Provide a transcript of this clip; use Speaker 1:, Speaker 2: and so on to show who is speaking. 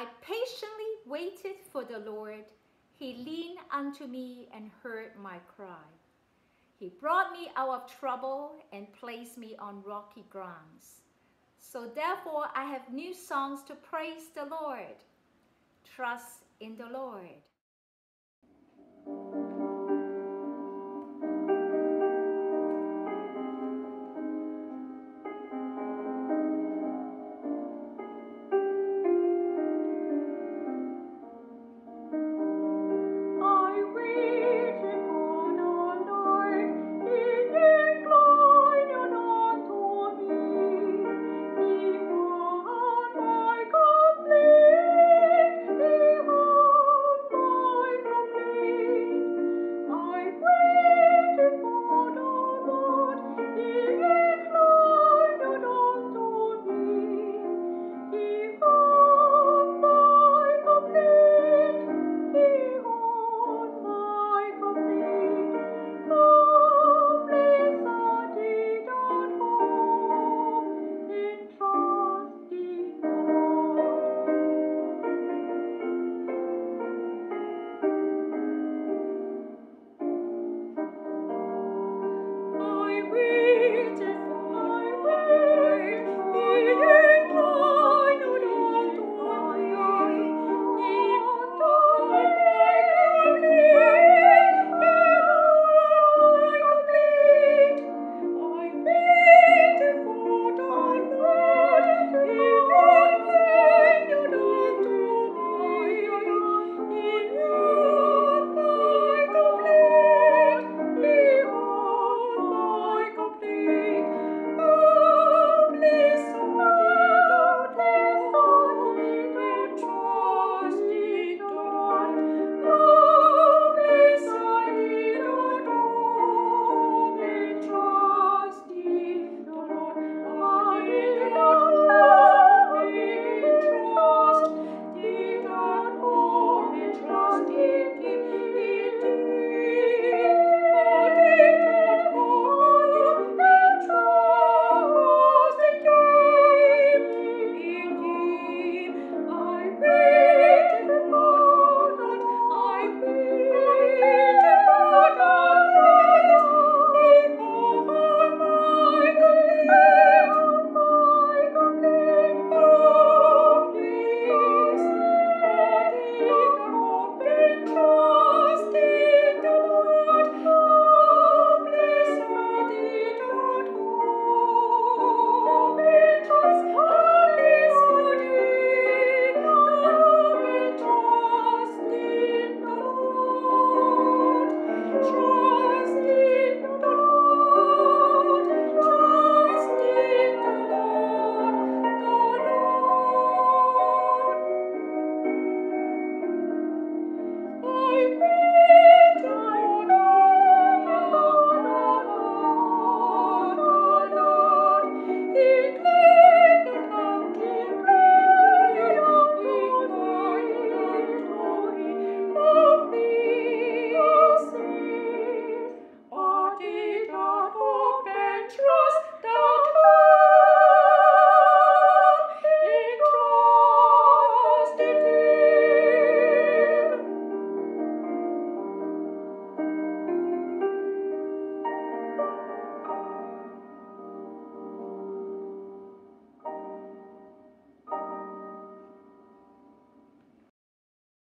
Speaker 1: I patiently waited for the Lord. He leaned unto me and heard my cry. He brought me out of trouble and placed me on rocky grounds. So therefore I have new songs to praise the Lord. Trust in the Lord.